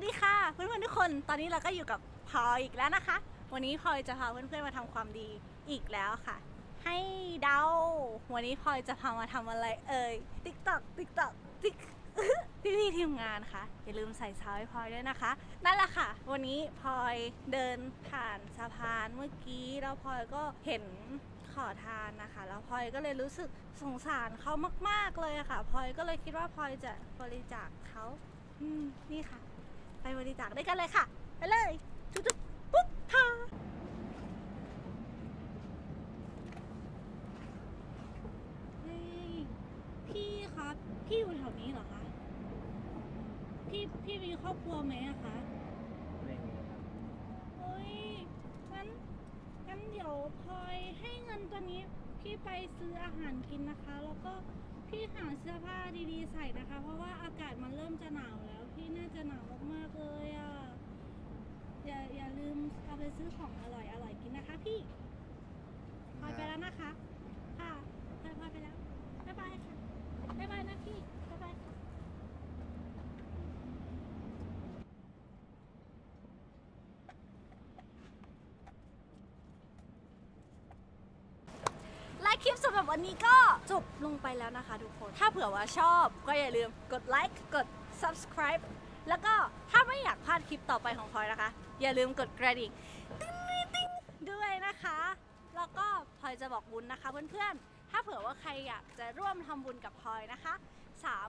วัสดีค่ะเพื่อนๆทุกคนตอนนี้เราก็อยู่กับพลอยอีกแล้วนะคะ วันนี้พลอยจะพาเพื่อนๆมาทำความดีอีกแล้วค่ะ ให้เดาวันนี้พลอยจะพามาทำอะไรเอ่ย tick tock tick tock tick พี่ๆทีมงานค่ะอย่าลืมใส่ซาวให้พลอยด้วยนะคะ นั่นแหละค่ะ วันนี้พลอยเดินผ่านสะพานเมื่อกี้แล้วพลอยก็เห็นขอทานนะคะ แล้วพลอยก็เลยรู้สึกสงสารเขามาก ๆเลยค่ะพลอยก็เลยคิดว่าพลอยจะบริจาคเขาอืมนี่ค่ะ ไปบริจาคด้วยกันเลยค่ะ ไปเลยจุ๊บจุ๊บปุ๊บพาเฮ้ยพี่ครับ พี่อยู่แถวนี้เหรอคะ พี่พี่มีครอบครัวไหมอะคะไม่มีครับเฮ้ยงั้นงั้นเดี๋ยวพลอยให้เงินตัวนี้ พี่ไปซื้ออาหารกินนะคะ แล้วก็พี่หาเสื้อผ้าดีๆใส่นะคะ เพราะว่าอากาศมันเริ่มจะหนาวแล้วพี่น่า จะหนาวมากๆเลยอะ อย่าอย่าลืมเอาไปซื้อของอร่อยอร่อยกินนะคะพี่พลอยไปแล้วนะคะ ค่ะพลอยพลอยไปแล้ว บ๊ายบายค่ะ บ๊ายบายนะพี่ บ๊ายบายค่ะ และคลิปสำหรับวันนี้ก็จบลงไปแล้วนะคะทุกคน ถ้าเผื่อว่าชอบก็อย่าลืมกดไลค์ กด subscribe แล้วก็ถ้าไม่อยากพลาดคลิปต่อไปของพลอยนะคะ อย่าลืมกดกระดิ่งด้วยนะคะ แล้วก็พลอยจะบอกบุญนะคะเพื่อนๆ ถ้าเผื่อว่าใครอยากจะร่วมทำบุญกับพลอยนะคะสาม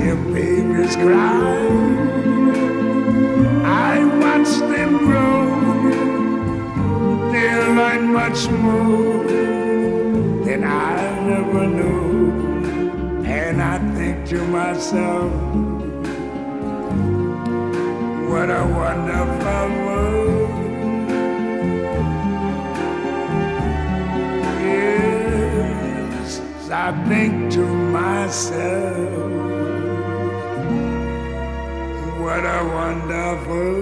I hear babies cry. I watch them grow. They'll learn much more than I ever knew. And I think to myself, what a wonderful world. Yes, I think to myself, wonderful